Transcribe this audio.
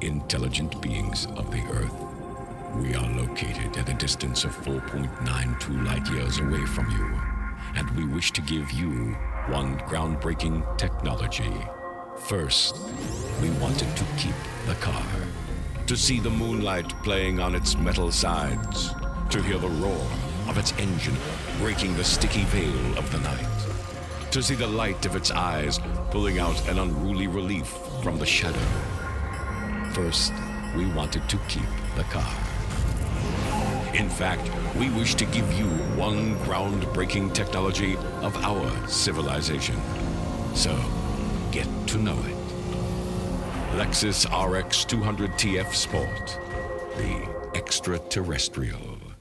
intelligent beings of the Earth. We are located at a distance of 4.92 light years away from you, and we wish to give you one groundbreaking technology. First, we wanted to keep the car, to see the moonlight playing on its metal sides, to hear the roar of its engine breaking the sticky veil of the night, to see the light of its eyes pulling out an unruly relief from the shadow. First, we wanted to keep the car. In fact, we wish to give you one groundbreaking technology of our civilization. So, get to know it. Lexus RX 200 TF Sport, the extraterrestrial.